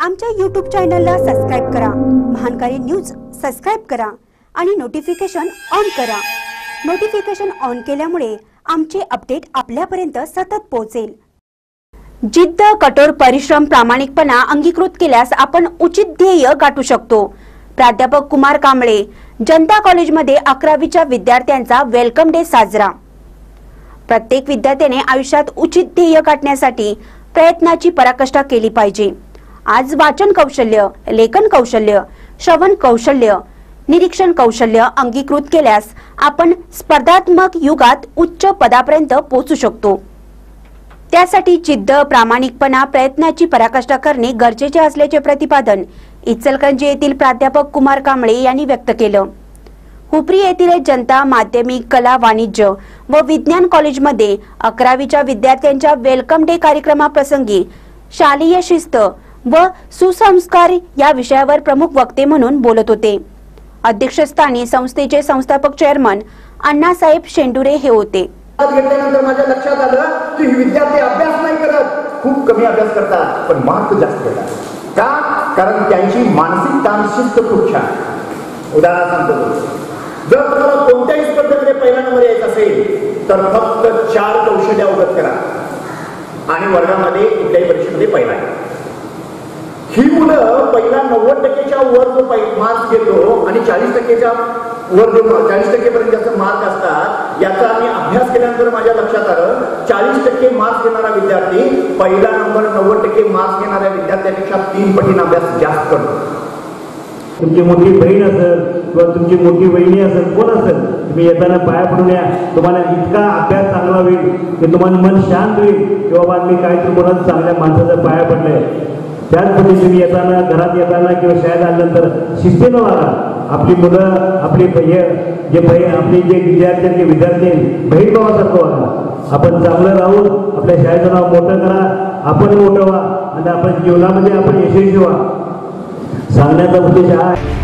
आमच्या यूट्यूब चॅनलला सबस्क्राईब करा. महानकारी न्यूज सबस्क्राईब करा आणि नोटिफिकेशन ऑन करा. नोटिफिकेशन ऑन केल्यामुळे आमचे अपडेट आपल्यापर्यंत सतत पोहोचेल. जिद्द कठोर परिश्रम प्रामाणिकपणा अंगीकृत केल्यास आपण उचित ध्येय गाठू शकतो. प्राध्यापक कुमार कांबळे जनता कॉलेजमध्ये अकरावीच्या विद्यार्थ्यांचा वेलकम डे साजरा. प्रत्येक विद्यार्थ्याने आयुष्यात उचित ध्येय गाठण्यासाठी प्रयत्नाची पराकाष्ठा केली पाहिजे. आज वाचन कौशल्य लेखन कौशल्य श्रवण कौशल्य निरीक्षण कौशल्य अंगीकृत केल्यास आपण स्पर्धात्मक युगात उच्च पदापर्यंत पोहोचू शकतो. त्यासाठी जिद्द प्रामाणिकपणा प्रयत्नाची पराकाष्ठा करणे गरजेचे असल्याचे प्रतिपादन इचलकरंजी येथील प्राध्यापक कुमार कांबळे यांनी व्यक्त केलं. हुपरी येथील जनता माध्यमिक कला वाणिज्य व विज्ञान कॉलेजमध्ये अकरावीच्या विद्यार्थ्यांच्या वेलकम डे कार्यक्रमाप्रसंगी शालेय शिस्त व सुसंस्कार या विषयावर प्रमुख वक्ते म्हणून बोलत होते. अध्यक्षस्थानी संस्थेचे संस्थापक चेअरमन अण्णासाहेब शेंडुरे हे होते. घेतल्यानंतर माझ्या लक्षात आलं की विद्यार्थी अभ्यास नाही करत. खूप कमी अभ्यास करतात पण मार्क जास्त येतात. का? कारण त्यांची मानसिक ताण शिस्त खूप छान उदाहरण सांगतो जर तुम्हाला कोणत्याही स्पर्धेमध्ये पहिला नंबर यायचा असेल तर फक्त चार कौशल्य अवगत करा. आणि वर्गामध्ये कुठल्याही परीक्षेमध्ये पहिला आहे. ही मुलं पहिला नव्वद टक्केच्या वर जो मार्क्स घेतो आणि चाळीस टक्केच्या वर जो चाळीस टक्केपर्यंत ज्याचे मार्क असतात याचा आम्ही अभ्यास केल्यानंतर माझ्या लक्षात आलं चाळीस टक्के मार्क्स घेणारा विद्यार्थी पहिला नंबर नव्वद टक्के मार्क्स घेणाऱ्या विद्यार्थ्यापेक्षा तीन पटीन अभ्यास जास्त करतो. तुमची मोठी बहीण असेल किंवा तुमची मोठी बहिणी असेल कोण असेल तुम्ही येताना पाया पडून या. तुम्हाला इतका अभ्यास चांगला होईल की तुम्हाला मन शांत होईल की बाबा मी काहीतरी कोणाच चांगल्या माणसाचा पाया पडलंय त्याच पद्धतीने येताना घरात येताना किंवा शाळेत आल्यानंतर शिस्तीनं वागा. आपली मुलं आपली हे जे बहीण आपली जे विद्यार्थी ते विद्यार्थी बहीण भावासारखं वागा. आपण चांगलं राहून आपल्या शाळेचं नाव मोठं करा. आपण मोठं व्हा. आणि आपण जीवनामध्ये आपण यशस्वी व्हा. सांगण्याचा उद्देश हा आहे.